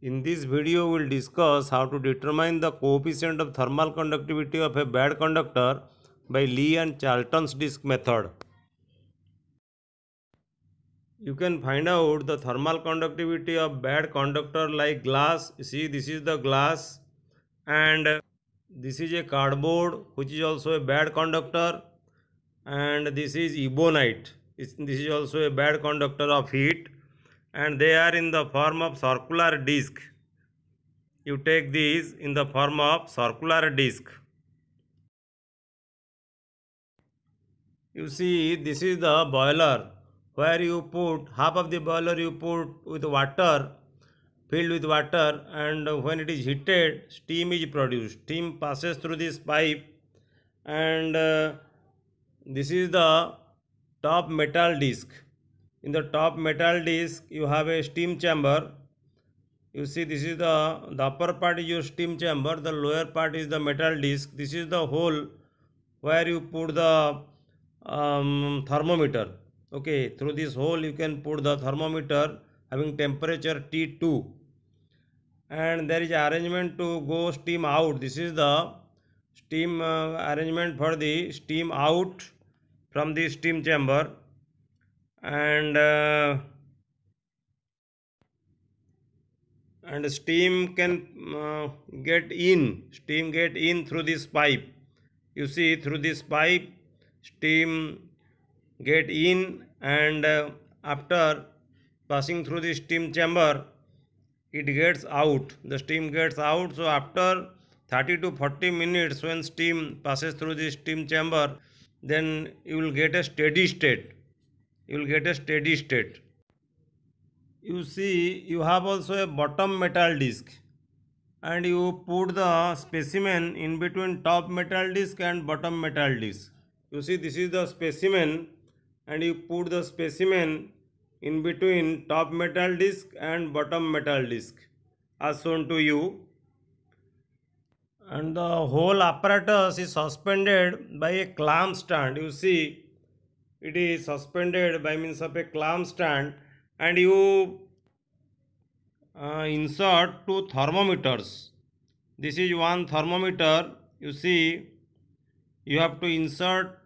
In this video, we will discuss how to determine the coefficient of thermal conductivity of a bad conductor by Lee and Charlton's disk method. You can find out the thermal conductivity of bad conductor like glass. See, this is the glass and this is a cardboard which is also a bad conductor and this is ebonite. This is also a bad conductor of heat and they are in the form of circular disc. You take these in the form of circular disc. You see this is the boiler where you put half of the boiler you put with water filled with water and when it is heated steam is produced. Steam passes through this pipe and uh, this is the top metal disc in the top metal disc you have a steam chamber. You see this is the the upper part is your steam chamber the lower part is the metal disc. This is the hole where you put the um, thermometer. Okay through this hole you can put the thermometer having temperature T2 and there is arrangement to go steam out. This is the steam uh, arrangement for the steam out from the steam chamber and uh, and steam can uh, get in. Steam get in through this pipe. You see through this pipe steam get in and uh, after passing through the steam chamber it gets out. The steam gets out. So after 30 to 40 minutes when steam passes through the steam chamber then you will get a steady state you will get a steady state. You see you have also a bottom metal disc and you put the specimen in between top metal disc and bottom metal disc. You see this is the specimen and you put the specimen in between top metal disc and bottom metal disc as shown to you. And the whole apparatus is suspended by a clamp stand. You see it is suspended by means of a clamp stand and you uh, insert two thermometers. This is one thermometer. You see you have to insert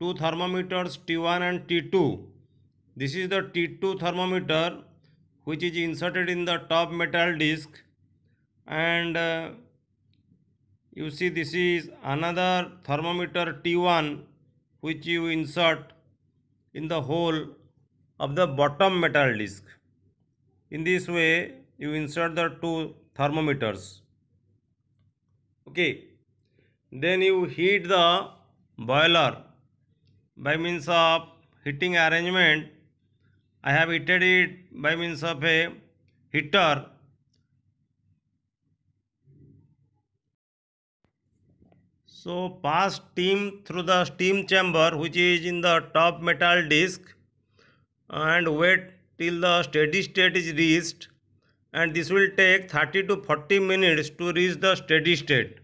two thermometers T1 and T2 this is the T2 thermometer which is inserted in the top metal disc. And uh, you see this is another thermometer T1 which you insert in the hole of the bottom metal disc. In this way, you insert the two thermometers. Okay. Then you heat the boiler by means of heating arrangement. I have heated it by means of a heater So pass steam through the steam chamber which is in the top metal disc and wait till the steady state is reached and this will take 30 to 40 minutes to reach the steady state.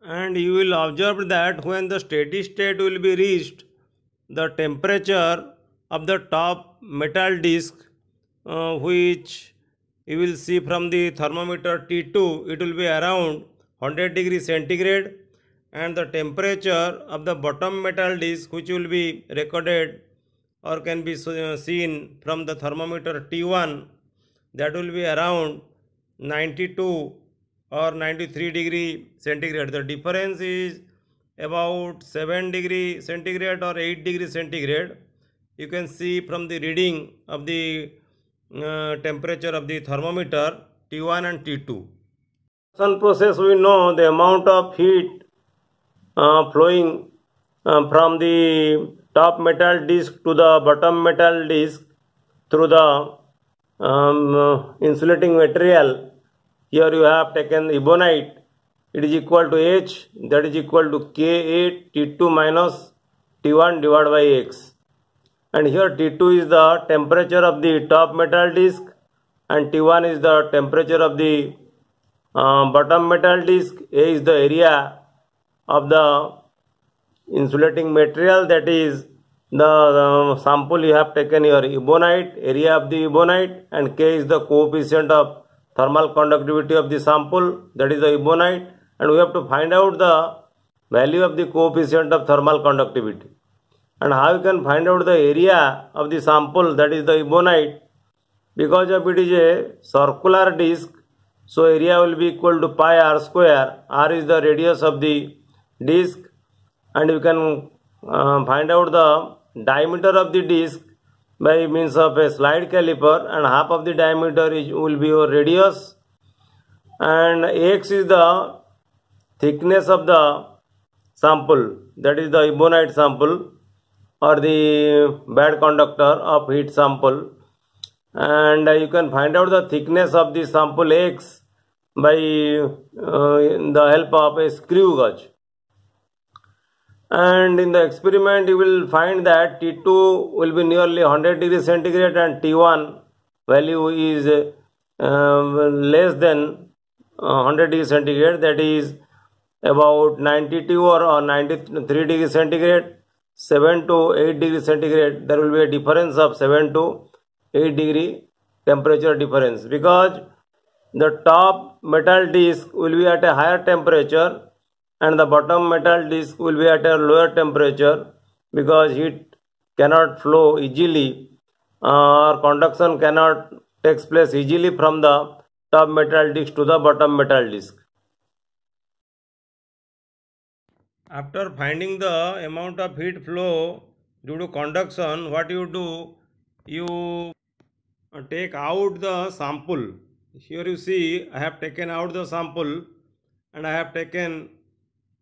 And you will observe that when the steady state will be reached, the temperature of the top metal disc uh, which you will see from the thermometer T2, it will be around 100 degree centigrade and the temperature of the bottom metal disc which will be recorded or can be uh, seen from the thermometer T1 that will be around 92 or 93 degree centigrade. The difference is about 7 degree centigrade or 8 degree centigrade. You can see from the reading of the uh, temperature of the thermometer T1 and T2 process we know the amount of heat uh, flowing uh, from the top metal disc to the bottom metal disc through the um, uh, insulating material. Here you have taken ebonite. It is equal to h that is equal to kA t2 minus t1 divided by x. And here t2 is the temperature of the top metal disc and t1 is the temperature of the uh, bottom metal disc A is the area of the insulating material. That is the, the sample you have taken your ebonite, area of the ebonite and K is the coefficient of thermal conductivity of the sample. That is the ebonite. And we have to find out the value of the coefficient of thermal conductivity. And how you can find out the area of the sample that is the ebonite? Because of it is a circular disc so area will be equal to pi r square. R is the radius of the disc. And you can uh, find out the diameter of the disc by means of a slide caliper. And half of the diameter is will be your radius. And x is the thickness of the sample. That is the ebonite sample or the bad conductor of heat sample and you can find out the thickness of the sample x by uh, the help of a screw gauge. And in the experiment you will find that T2 will be nearly 100 degree centigrade and T1 value is uh, less than 100 degree centigrade. That is about 92 or, or 93 degree centigrade 7 to 8 degree centigrade. There will be a difference of 7 to 8 degree temperature difference because the top metal disc will be at a higher temperature and the bottom metal disc will be at a lower temperature because heat cannot flow easily or conduction cannot takes place easily from the top metal disc to the bottom metal disc. After finding the amount of heat flow due to conduction, what you do? You take out the sample. Here you see I have taken out the sample and I have taken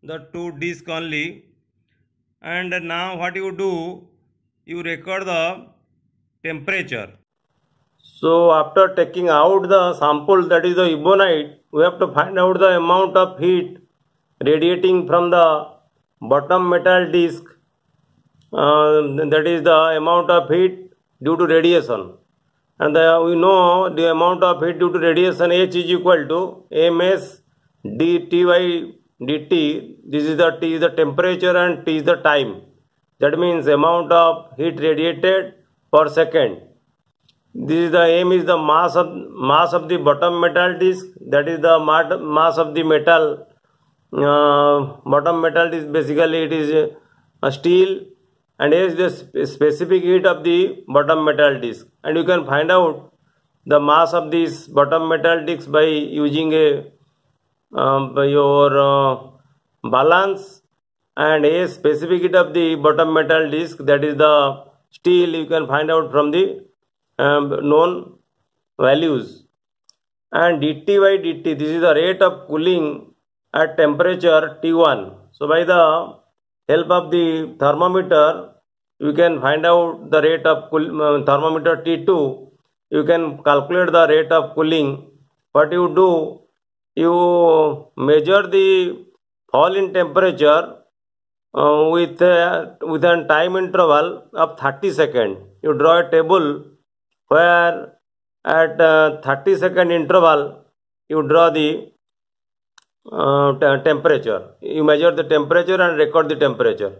the two disk only. And now what you do you record the temperature. So after taking out the sample that is the ebonite we have to find out the amount of heat radiating from the bottom metal disc. Uh, that is the amount of heat due to radiation and the, we know the amount of heat due to radiation H is equal to ms dt dt. This is the t is the temperature and t is the time. That means amount of heat radiated per second. This is the m is the mass of mass of the bottom metal disc. That is the mass of the metal. Uh, bottom metal is basically it is a steel and is the specific heat of the bottom metal disc. And you can find out the mass of this bottom metal disc by using a um, your uh, balance. And a specific heat of the bottom metal disc that is the steel you can find out from the um, known values. And dt by dt this is the rate of cooling at temperature T1 so by the help of the thermometer you can find out the rate of uh, thermometer T2 you can calculate the rate of cooling. What you do you measure the fall in temperature uh, with uh, with a time interval of 30 second. You draw a table where at uh, 30 second interval you draw the uh, temperature. You measure the temperature and record the temperature.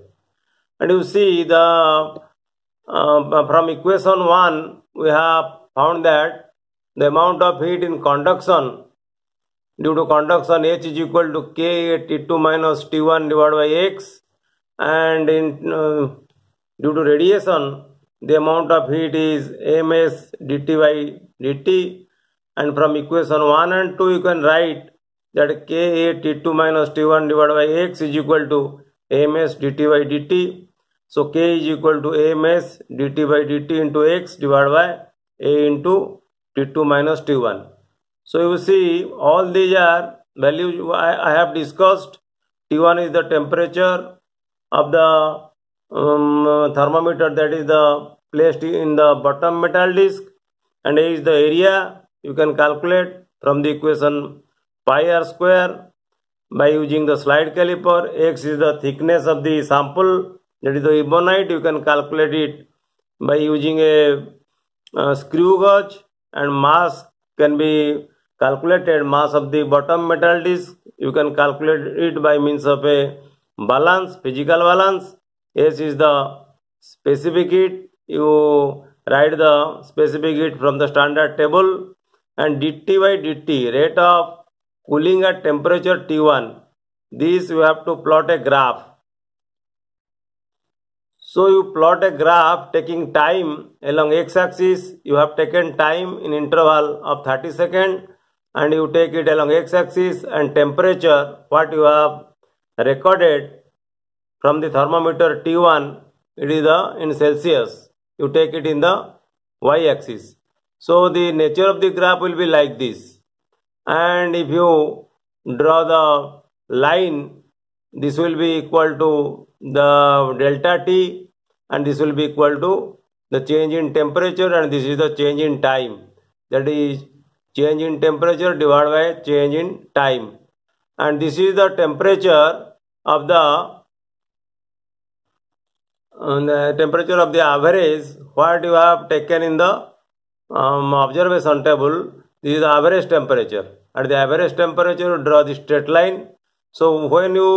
And you see the uh, from equation 1 we have found that the amount of heat in conduction due to conduction H is equal to K T2 minus T1 divided by X and in uh, due to radiation the amount of heat is ms dt by dt and from equation 1 and 2 you can write that K T2 minus T1 divided by X is equal to ms dt by dt so K is equal to ms dt by dt into X divided by A into T2 minus T1 so you see all these are values I, I have discussed. T1 is the temperature of the um, thermometer that is the placed in the bottom metal disc and A is the area. You can calculate from the equation pi r square by using the slide caliper x is the thickness of the sample that is the ebonite you can calculate it by using a, screw gauge and mass can be calculated mass of the bottom metal disc you can calculate it by means of a balance physical balance. S is the specific heat you write the specific heat from the standard table and dt by dt rate of cooling at temperature T1 this you have to plot a graph. So you plot a graph taking time along x-axis you have taken time in interval of 30 second and you take it along x-axis and temperature what you have recorded from the thermometer T1 it is the in Celsius. You take it in the y-axis so the nature of the graph will be like this and if you draw the line this will be equal to the delta t and this will be equal to the change in temperature and this is the change in time. That is change in temperature divided by change in time. And this is the temperature of the, uh, the temperature of the average what you have taken in the um, observation table this is the average temperature at the average temperature draw the straight line so when you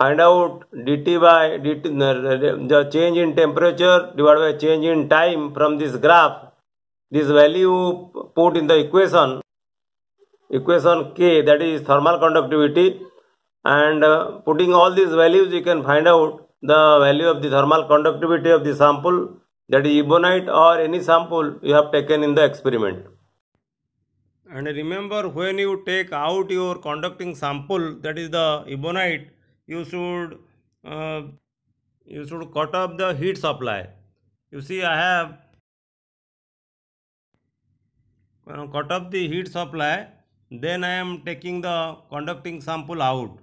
find out dt by dt the change in temperature divided by change in time from this graph this value put in the equation equation k that is thermal conductivity and uh, putting all these values you can find out the value of the thermal conductivity of the sample that is ebonite or any sample you have taken in the experiment. And remember when you take out your conducting sample that is the ebonite you should uh, you should cut off the heat supply. You see I have cut off the heat supply then I am taking the conducting sample out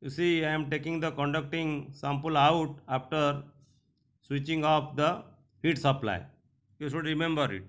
you see I am taking the conducting sample out after switching off the heat supply. You should remember it.